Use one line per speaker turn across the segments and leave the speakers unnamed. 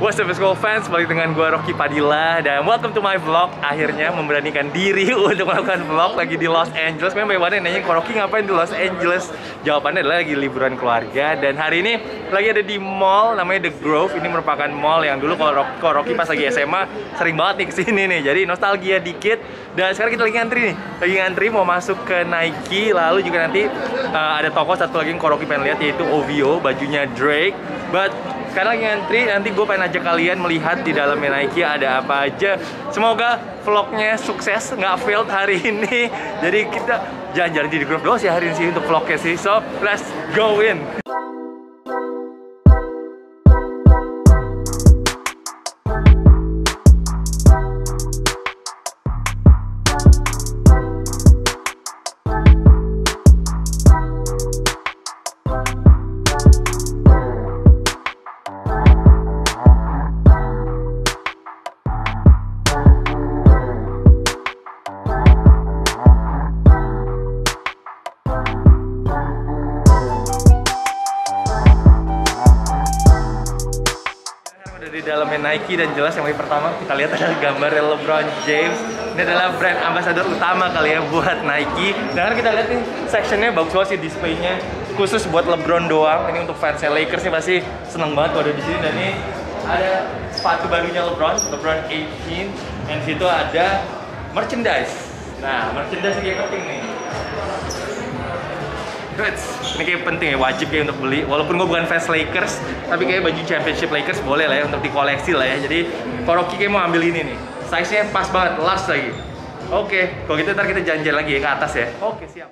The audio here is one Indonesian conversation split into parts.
What's up school fans, balik dengan gue Rocky Padilla Dan welcome to my vlog. Akhirnya memberanikan diri untuk melakukan vlog lagi di Los Angeles. Memang banyak yang nanya, kok Rocky ngapain di Los Angeles? Jawabannya adalah lagi liburan keluarga. Dan hari ini lagi ada di mall namanya The Grove. Ini merupakan mall yang dulu kalau Rocky, Rocky pas lagi SMA Sering banget nih ke sini nih. Jadi nostalgia dikit. Dan sekarang kita lagi ngantri nih. Lagi ngantri mau masuk ke Nike. Lalu juga nanti uh, ada toko satu lagi yang Rocky pengen lihat Yaitu OVO, bajunya Drake. But sekarang ngantri, nanti gue pengen ajak kalian melihat di dalamnya Nike ada apa aja. Semoga vlognya sukses, nggak failed hari ini. Jadi kita jalan-jalan di grup doang sih hari ini sih untuk vlognya sih. So, let's go in. Nike dan jelas yang pertama kita lihat adalah gambar LeBron James. Ini adalah brand ambassador utama kali ya buat Nike. Dan sekarang kita lihat nih sectionnya bagus banget sih displaynya khusus buat LeBron doang. Ini untuk fans Lakers nih pasti seneng banget kalau ada di sini dan ini ada sepatu barunya LeBron, LeBron 18 dan situ ada merchandise. Nah, merchandise yang penting nih. Ini kayak penting ya, wajib kayak untuk beli. Walaupun gue bukan fans Lakers, tapi kayak baju Championship Lakers boleh lah ya untuk dikoleksi lah ya. Jadi Rocky kayak mau ambil ini nih. Size-nya pas banget, large lagi. Oke, kalau gitu ntar kita jalan-jalan lagi ya ke atas ya. Oke, siap.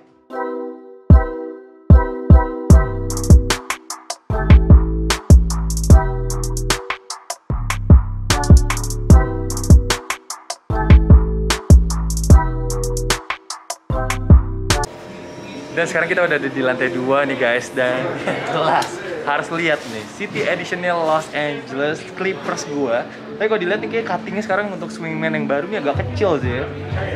Dan sekarang kita udah ada di lantai dua nih guys dan jelas harus lihat nih City Editionnya Los Angeles Clippers gua. Tapi kalau dilihat nih kayak cuttingnya sekarang untuk swingman yang baru ini agak kecil sih ya.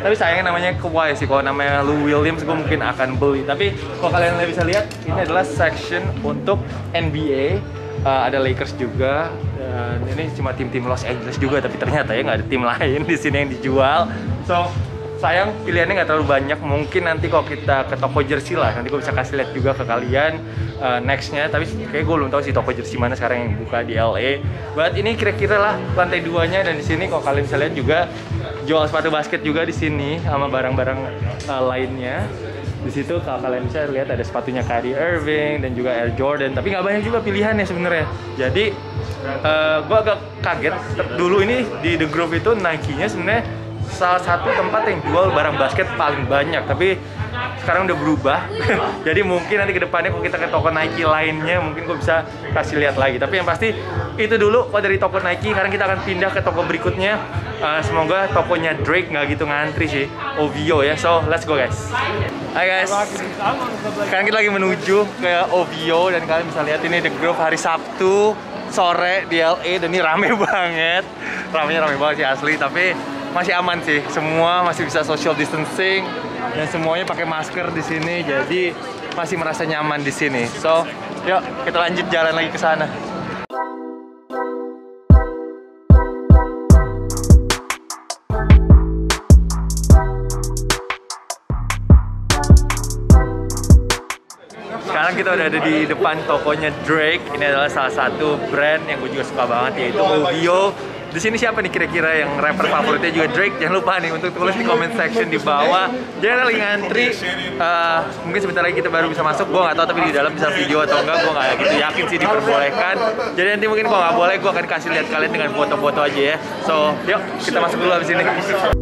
Tapi sayangnya namanya Kawhi sih. Kalau namanya Lou Williams gue mungkin akan beli. Tapi kalau kalian bisa lihat ini adalah section untuk NBA. Uh, ada Lakers juga dan ini cuma tim-tim Los Angeles juga tapi ternyata ya nggak ada tim lain di sini yang dijual. So sayang pilihannya nggak terlalu banyak. Mungkin nanti kalau kita ke toko jersey lah. Nanti gue bisa kasih lihat juga ke kalian uh, nextnya. Tapi kayak gue belum tahu sih toko jersey mana sekarang yang buka di LA buat ini kira-kira lah lantai duanya. Dan di sini kalau kalian bisa lihat juga jual sepatu basket juga di sini sama barang-barang uh, lainnya. Di situ kalau kalian bisa lihat ada sepatunya Kyrie Irving dan juga Air Jordan. Tapi nggak banyak juga pilihannya sebenarnya. Jadi uh, gue agak kaget. Dulu ini di The Grove itu Nike-nya sebenarnya salah satu tempat yang jual barang basket paling banyak tapi sekarang udah berubah. Jadi mungkin nanti ke depannya kalau kita ke toko Nike lainnya mungkin gue bisa kasih lihat lagi. Tapi yang pasti itu dulu kalau dari toko Nike sekarang kita akan pindah ke toko berikutnya. Uh, semoga tokonya Drake nggak gitu ngantri sih OVO ya. So let's go guys. Hai guys. Sekarang kita lagi menuju ke OVO dan kalian bisa lihat ini The Grove hari Sabtu sore di LA dan ini rame banget. Ramenya rame banget sih asli. Tapi masih aman sih. Semua masih bisa social distancing dan semuanya pakai masker di sini jadi masih merasa nyaman di sini. So yuk kita lanjut jalan lagi ke sana. Sekarang kita udah ada di depan tokonya Drake. Ini adalah salah satu brand yang gue juga suka banget yaitu OVO di sini siapa nih kira-kira yang rapper favoritnya? Juga Drake jangan lupa nih untuk tulis di comment section di bawah. Jangan lagi ngantri uh, mungkin sebentar lagi kita baru bisa masuk. Gue nggak tahu tapi di dalam bisa video atau enggak gue nggak gitu yakin sih diperbolehkan. Jadi nanti mungkin kalau nggak boleh gue akan kasih lihat kalian dengan foto-foto aja ya. So yuk kita masuk dulu abis ini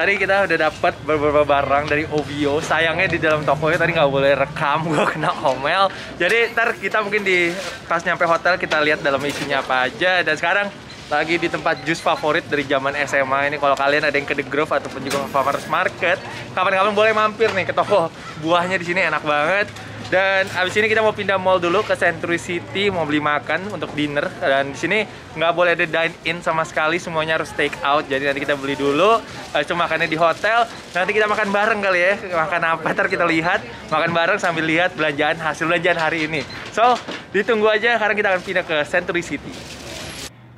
Tadi kita udah dapat beberapa barang dari OVO. Sayangnya di dalam tokonya tadi nggak boleh rekam, gue kena omel. Jadi ntar kita mungkin di pas nyampe hotel kita lihat dalam isinya apa aja. Dan sekarang lagi di tempat jus favorit dari zaman SMA ini kalau kalian ada yang ke The Grove ataupun juga ke Farmers Market kapan-kapan boleh mampir nih ke toko buahnya di sini enak banget Dan abis ini kita mau pindah mall dulu ke Century City, mau beli makan untuk dinner. Dan di sini nggak boleh ada dine in sama sekali, semuanya harus take out. Jadi nanti kita beli dulu, habis itu makannya di hotel. Nanti kita makan bareng kali ya, makan apa? Ntar kita lihat, makan bareng sambil lihat belanjaan hasil belanjaan hari ini. So ditunggu aja, karena kita akan pindah ke Century City.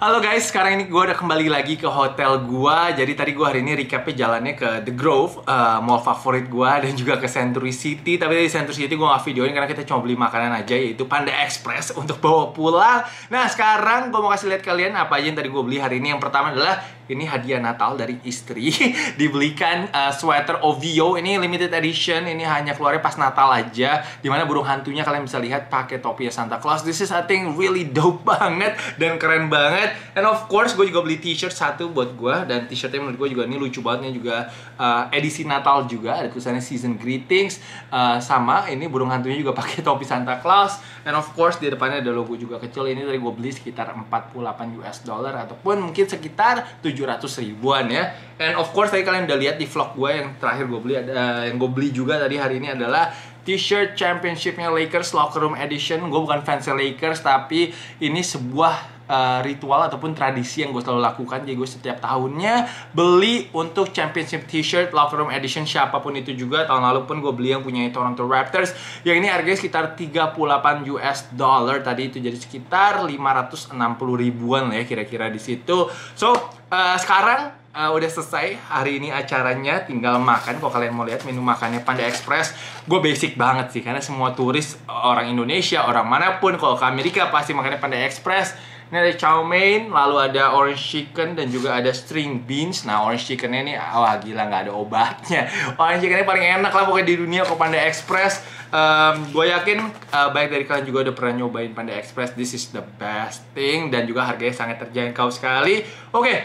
Halo guys, sekarang ini gue udah kembali lagi ke hotel gue Jadi tadi gue hari ini recapnya jalannya ke The Grove, uh, mall favorit gue Dan juga ke Century City. Tapi di Century City gue gak videoin karena kita cuma beli makanan aja Yaitu Panda Express untuk bawa pulang. Nah sekarang gue mau kasih lihat kalian apa aja yang tadi gue beli hari ini. Yang pertama adalah ini hadiah Natal dari istri. Dibelikan uh, sweater OVO ini limited edition. Ini hanya keluarnya pas Natal aja. Di mana burung hantunya kalian bisa lihat pakai topi Santa Claus. This is I think really dope banget dan keren banget. And of course gue juga beli t-shirt satu buat gue dan t-shirtnya menurut gue juga ini lucu banget. Ini juga uh, edisi Natal juga. Ada tulisannya season greetings. Uh, sama ini burung hantunya juga pakai topi Santa Claus. And of course di depannya ada logo juga kecil. Ini dari gue beli sekitar 48 US dollar ataupun mungkin sekitar 7 700 ribuan ya. And of course tadi kalian udah lihat di vlog gue yang terakhir gue beli ada yang gue beli juga tadi hari ini adalah t-shirt championshipnya Lakers locker room edition. Gue bukan fans Lakers tapi ini sebuah uh, ritual ataupun tradisi yang gue selalu lakukan. Jadi gue setiap tahunnya beli untuk championship t-shirt locker room edition siapa pun itu juga. Tahun lalu pun gue beli yang punya Toronto Raptors. Yang ini harganya sekitar 38 US dollar tadi itu. Jadi sekitar 560 ribuan lah ya kira-kira di situ. So uh, sekarang uh, udah selesai hari ini acaranya. Tinggal makan. Kalau kalian mau lihat menu makannya Panda Express gue basic banget sih. Karena semua turis orang Indonesia orang mana pun kalau ke Amerika pasti makannya Panda Express ini ada chow mein lalu ada orange chicken dan juga ada string beans. Nah orange chickennya ini wah gila nggak ada obatnya. Orange chickennya paling enak lah pokoknya di dunia kok Panda Express. Um, gue yakin uh, baik dari kalian juga udah pernah nyobain Panda Express. This is the best thing dan juga harganya sangat terjangkau sekali. Oke okay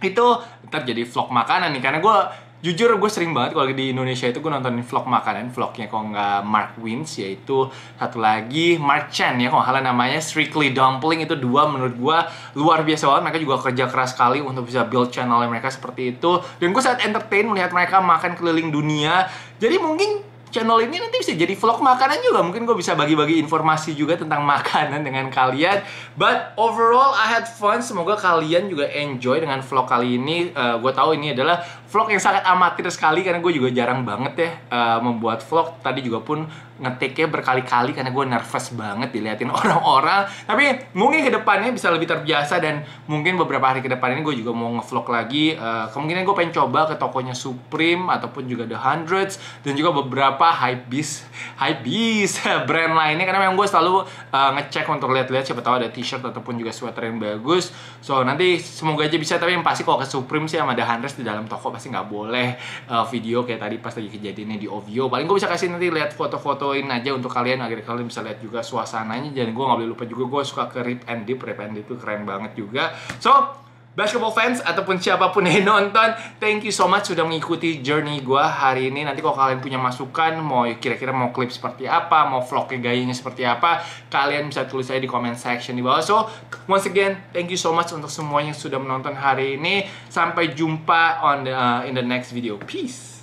itu ntar jadi vlog makanan nih karena gue jujur gue sering banget kalau di Indonesia itu gue nontonin vlog makanan. Vlognya kok nggak Mark Wins yaitu satu lagi Mark Chen ya kalau halah namanya. Strictly Dumpling itu dua menurut gue luar biasa banget. Mereka juga kerja keras sekali untuk bisa build channel mereka seperti itu. Dan gue sangat entertain melihat mereka makan keliling dunia. Jadi mungkin channel ini nanti bisa jadi vlog makanan juga. Mungkin gue bisa bagi-bagi informasi juga tentang makanan dengan kalian. But overall I had fun. Semoga kalian juga enjoy dengan vlog kali ini. Uh, gue tahu ini adalah vlog yang sangat amatir sekali karena gue juga jarang banget ya uh, membuat vlog. Tadi juga pun ngetiknya berkali-kali karena gue nervous banget diliatin orang-orang. Tapi mungkin ke depannya bisa lebih terbiasa dan mungkin beberapa hari ke depan ini gue juga mau ngevlog lagi uh, kemungkinan gue pengen coba ke tokonya Supreme ataupun juga The Hundreds dan juga beberapa hype beast hype beast brand lainnya. Karena memang gue selalu uh, ngecek untuk lihat-lihat siapa tahu ada t-shirt ataupun juga sweater yang bagus. So nanti semoga aja bisa tapi yang pasti kalau ke Supreme sih sama The Hundreds di dalam toko pasti nggak boleh uh, video kayak tadi pas lagi kejadiannya di OVO paling gue bisa kasih nanti lihat foto-foto fotoin aja untuk kalian agar kalian bisa lihat juga suasananya. Dan gue nggak boleh lupa juga gue suka ke Rip and Deep Rip and Deep itu keren banget juga. So basketball fans ataupun siapa pun yang nonton thank you so much sudah mengikuti journey gue hari ini. Nanti kalau kalian punya masukan mau kira-kira mau klip seperti apa mau vlognya gayanya seperti apa kalian bisa tulis aja di comment section di bawah. So once again thank you so much untuk semuanya yang sudah menonton hari ini. Sampai jumpa on the, uh, in the next video. Peace